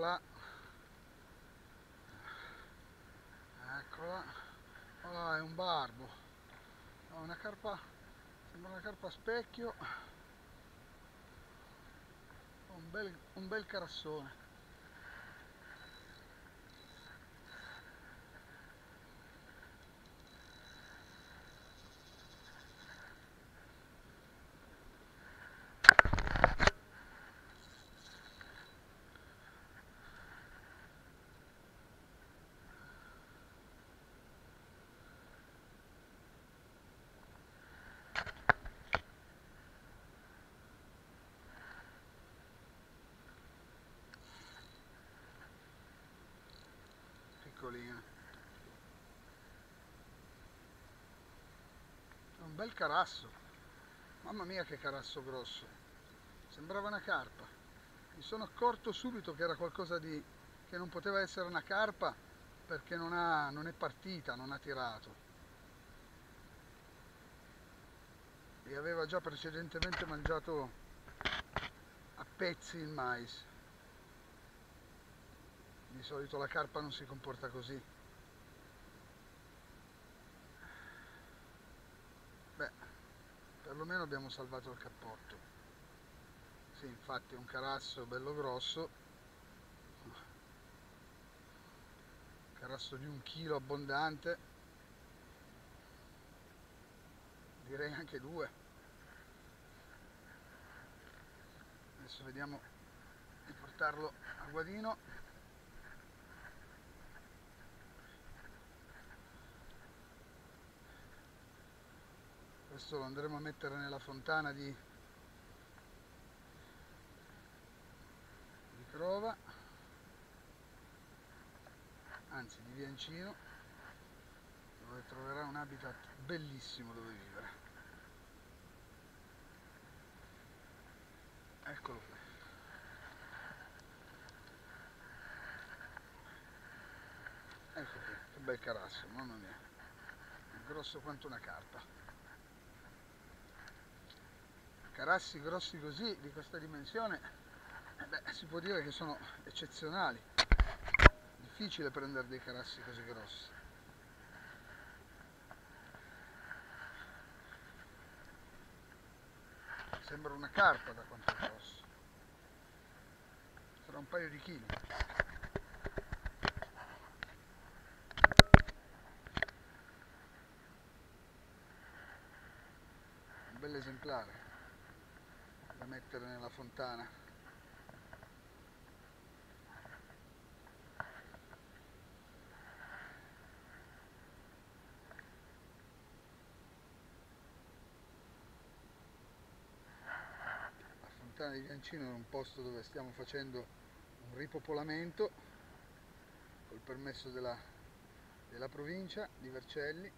eccola. Eccola. Oh, è un barbo. Ha oh, una carpa sembra una carpa a specchio. Un bel, un bel carassone. Piccolina un bel carasso. Mamma mia che carasso grosso. Sembrava una carpa. Mi sono accorto subito che era qualcosa di che non poteva essere una carpa perché non, ha, non è partita, non ha tirato. E aveva già precedentemente mangiato a pezzi il mais di solito la carpa non si comporta così. Beh perlomeno abbiamo salvato il cappotto sì infatti è un carasso bello grosso. Carasso di un chilo abbondante. Direi anche due. Adesso vediamo di portarlo a guadino questo lo andremo a mettere nella fontana di, di Crova. Anzi di Viancino dove troverà un habitat bellissimo dove vivere. Eccolo qui. Ecco qui che bel carasso mamma mia. Grosso quanto una carpa carassi grossi così, di questa dimensione, eh beh, si può dire che sono eccezionali. Difficile prendere dei carassi così grossi. Sembra una carpa da quanto è grosso. Sarà un paio di chili. Un bel esemplare da mettere nella fontana. La fontana di Gancino è un posto dove stiamo facendo un ripopolamento col permesso della, della provincia di Vercelli